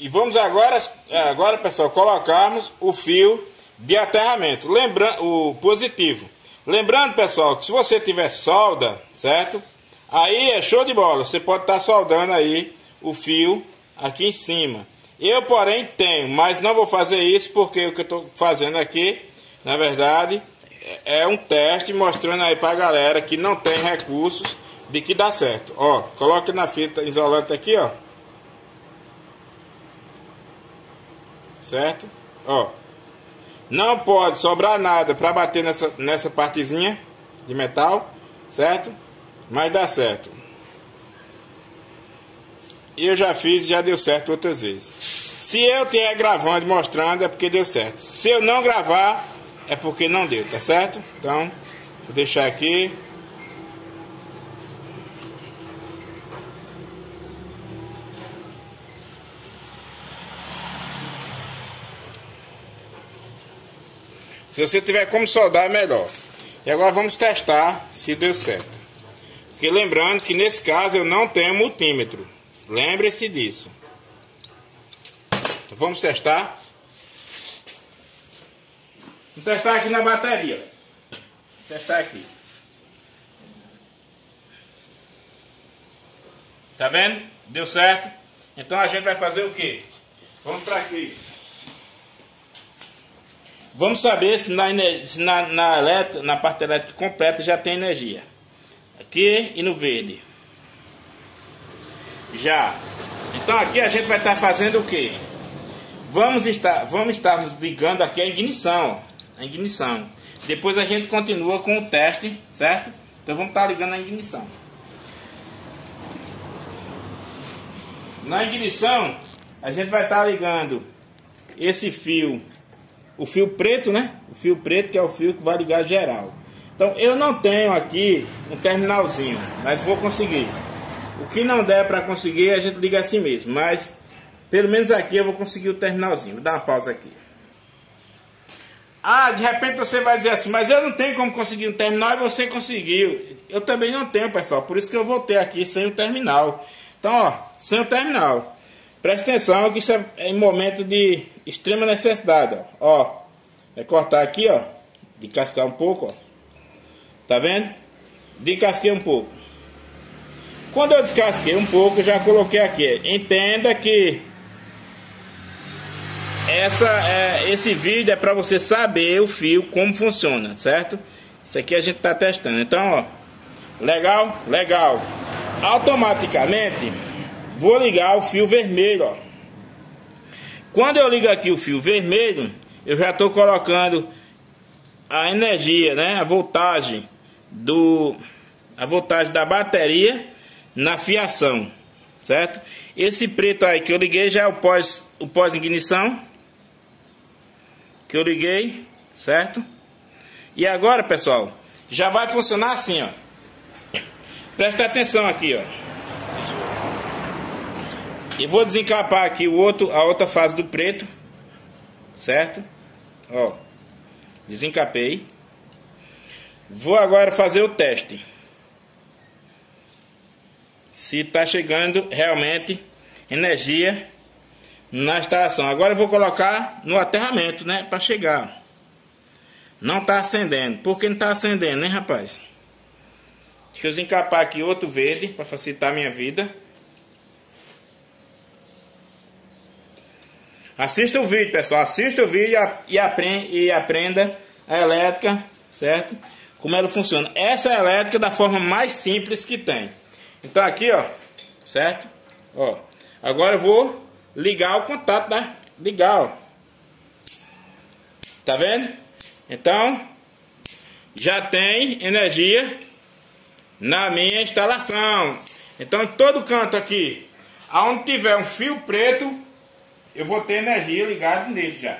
E vamos agora, agora pessoal, colocarmos o fio de aterramento, lembrando o positivo. Lembrando, pessoal, que se você tiver solda, certo? Aí é show de bola. Você pode estar tá soldando aí o fio aqui em cima. Eu, porém, tenho, mas não vou fazer isso porque o que eu estou fazendo aqui, na verdade, é um teste mostrando aí para a galera que não tem recursos de que dá certo. Ó, coloque na fita isolante aqui, ó. Certo? Ó. Não pode sobrar nada para bater nessa, nessa partezinha de metal, certo? Mas dá certo. E eu já fiz e já deu certo outras vezes. Se eu tiver gravando e mostrando é porque deu certo. Se eu não gravar é porque não deu, tá certo? Então, vou deixar aqui. Se você tiver como soldar é melhor. E agora vamos testar se deu certo. Porque lembrando que nesse caso eu não tenho multímetro. Lembre-se disso. Então vamos testar. Vou testar aqui na bateria. Vou testar aqui. Tá vendo? Deu certo? Então a gente vai fazer o que? Vamos para aqui. Vamos saber se, na, se na, na, eletro, na parte elétrica completa já tem energia. Aqui e no verde. Já. Então aqui a gente vai estar fazendo o que? Vamos estar, vamos estar ligando aqui a ignição. A ignição. Depois a gente continua com o teste, certo? Então vamos estar ligando a ignição. Na ignição, a gente vai estar ligando esse fio, o fio preto, né? O fio preto que é o fio que vai ligar geral. Então eu não tenho aqui um terminalzinho, mas vou conseguir. O que não der para conseguir, a gente liga assim mesmo. Mas, pelo menos aqui eu vou conseguir o terminalzinho. Vou dar uma pausa aqui. Ah, de repente você vai dizer assim, mas eu não tenho como conseguir um terminal e você conseguiu. Eu também não tenho, pessoal. Por isso que eu voltei aqui sem o terminal. Então, ó, sem o terminal. Presta atenção que isso é em momento de extrema necessidade. Ó, ó vai cortar aqui, ó. De cascar um pouco, ó. Tá vendo? De casquei um pouco. Quando eu descasquei um pouco, já coloquei aqui. Entenda que essa, é, esse vídeo é para você saber o fio como funciona, certo? Isso aqui a gente está testando. Então, ó, legal, legal. Automaticamente vou ligar o fio vermelho, ó. Quando eu ligo aqui o fio vermelho, eu já estou colocando a energia, né, a voltagem do a voltagem da bateria na fiação, certo? Esse preto aí que eu liguei já é o pós o pós ignição que eu liguei, certo? E agora, pessoal, já vai funcionar assim, ó. Presta atenção aqui, ó. E vou desencapar aqui o outro, a outra fase do preto, certo? Ó, desencapei. Vou agora fazer o teste se está chegando realmente energia na instalação. Agora eu vou colocar no aterramento, né, para chegar. Não está acendendo. Por que não está acendendo, hein, rapaz? Deixa eu desencapar aqui outro verde para facilitar a minha vida. Assista o vídeo, pessoal. Assista o vídeo e aprenda, e aprenda a elétrica, certo? Como ela funciona. Essa é a elétrica da forma mais simples que tem. Então aqui, ó, certo? Ó, agora eu vou ligar o contato da ligar, ó. Tá vendo? Então, já tem energia na minha instalação. Então, em todo canto aqui, aonde tiver um fio preto, eu vou ter energia ligada nele já.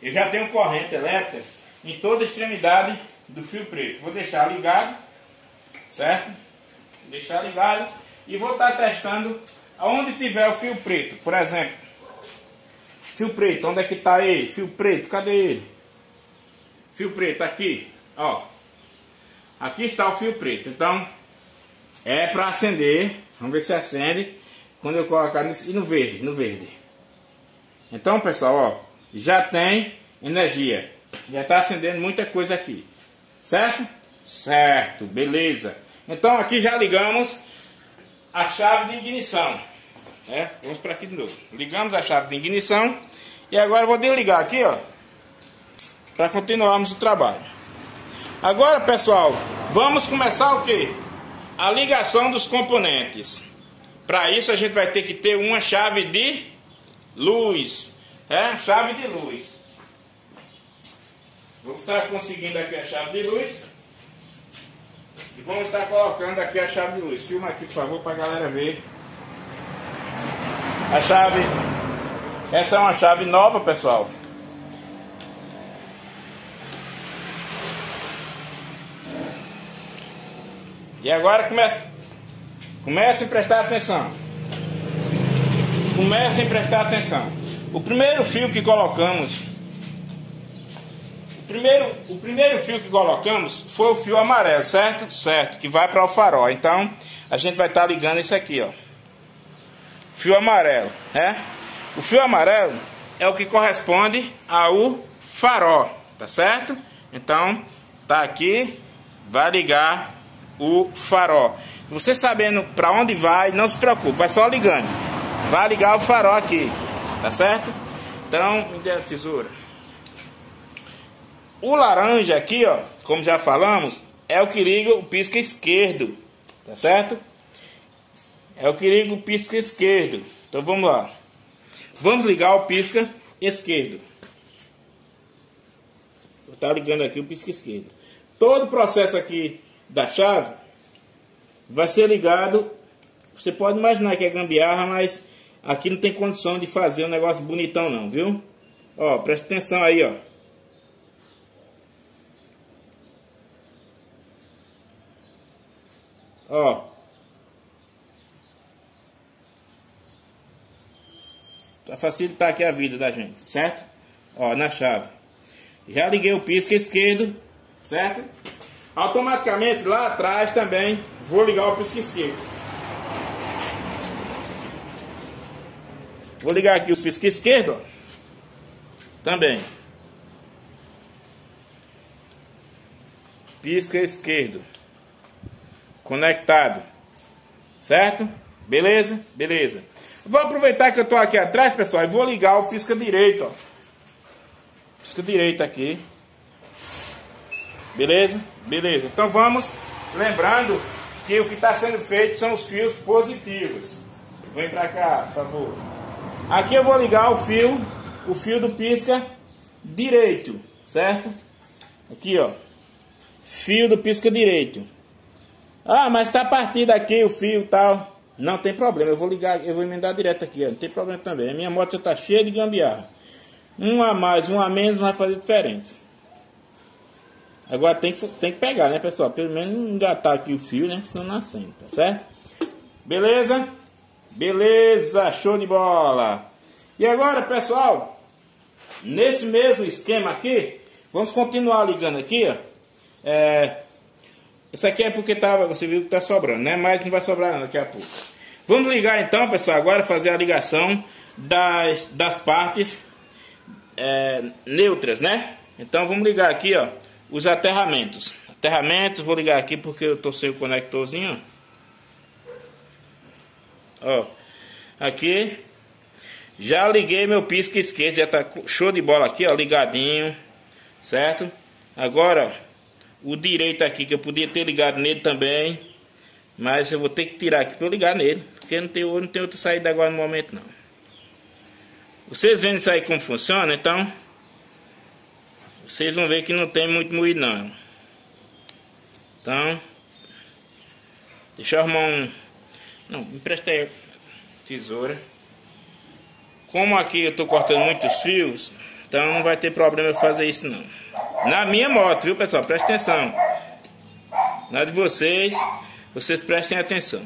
Eu já tenho corrente elétrica em toda a extremidade do fio preto. Vou deixar ligado, certo? deixar ligado e vou estar testando aonde tiver o fio preto, por exemplo. Fio preto, onde é que está ele? Fio preto, cadê ele? Fio preto aqui, ó. Aqui está o fio preto. Então, é para acender. Vamos ver se acende. Quando eu colocar nisso, e no verde, no verde. Então, pessoal, ó, já tem energia. Já está acendendo muita coisa aqui. Certo? Certo, beleza. Então aqui já ligamos a chave de ignição. É, vamos para aqui de novo. Ligamos a chave de ignição. E agora vou desligar aqui, ó. Para continuarmos o trabalho. Agora, pessoal, vamos começar o que? A ligação dos componentes. Para isso a gente vai ter que ter uma chave de luz. É, chave de luz. Vou estar conseguindo aqui a chave de luz. E vamos estar colocando aqui a chave de luz. Filma aqui, por favor, para a galera ver. A chave. Essa é uma chave nova, pessoal. E agora começa, começa a prestar atenção. Comece a prestar atenção. O primeiro fio que colocamos, o primeiro, o primeiro fio que colocamos foi o fio amarelo, certo? Certo, que vai para o farol. Então, a gente vai estar tá ligando isso aqui, ó. Fio amarelo, né? O fio amarelo é o que corresponde ao farol, tá certo? Então, tá aqui, vai ligar o farol. Você sabendo para onde vai, não se preocupe, vai só ligando. Vai ligar o farol aqui, tá certo? Então, me dê a tesoura. O laranja aqui, ó, como já falamos, é o que liga o pisca esquerdo, tá certo? É o que liga o pisca esquerdo. Então vamos lá. Vamos ligar o pisca esquerdo. Vou estar ligando aqui o pisca esquerdo. Todo o processo aqui da chave vai ser ligado. Você pode imaginar que é gambiarra, mas aqui não tem condição de fazer um negócio bonitão não, viu? Ó, presta atenção aí, ó. Ó. Pra facilitar aqui a vida da gente, certo? Ó, na chave. Já liguei o pisca esquerdo, certo? Automaticamente lá atrás também vou ligar o pisca esquerdo. Vou ligar aqui o pisca esquerdo. Ó. Também. Pisca esquerdo. Conectado. Certo? Beleza? Beleza. Vou aproveitar que eu estou aqui atrás, pessoal, e vou ligar o pisca direito, ó. Pisca direito aqui. Beleza? Beleza. Então vamos lembrando que o que está sendo feito são os fios positivos. Vem para cá, por favor. Aqui eu vou ligar o fio, o fio do pisca direito, certo? Aqui, ó. Fio do pisca direito. Ah, mas está partido aqui o fio tal. Não tem problema, eu vou ligar, eu vou emendar direto aqui, ó. Não tem problema também. A minha moto já está cheia de gambiarra. Um a mais, um a menos não vai fazer diferença. Agora tem que, tem que pegar, né, pessoal? Pelo menos engatar aqui o fio, né? Senão não acende, tá certo? Beleza? Beleza, show de bola! E agora, pessoal, nesse mesmo esquema aqui, vamos continuar ligando aqui, ó. É, isso aqui é porque tava, você viu que tá sobrando, né? Mas não vai sobrar não, daqui a pouco. Vamos ligar então, pessoal, agora fazer a ligação das, das partes é, neutras, né? Então vamos ligar aqui, ó os aterramentos. Aterramentos, vou ligar aqui porque eu tô sem o conectorzinho. Ó, aqui já liguei meu pisca esquerdo, já tá show de bola aqui, ó, ligadinho, certo? Agora, o direito aqui que eu podia ter ligado nele também, mas eu vou ter que tirar aqui para eu ligar nele, porque não tem, não tem outra saída agora no momento não. Vocês vendo isso aí como funciona, então vocês vão ver que não tem muito moído não. Então, deixa eu arrumar um... Não, me aí tesoura. Como aqui eu tô cortando muitos fios, então não vai ter problema eu fazer isso não. Na minha moto, viu pessoal? Presta atenção. Na de vocês, vocês prestem atenção.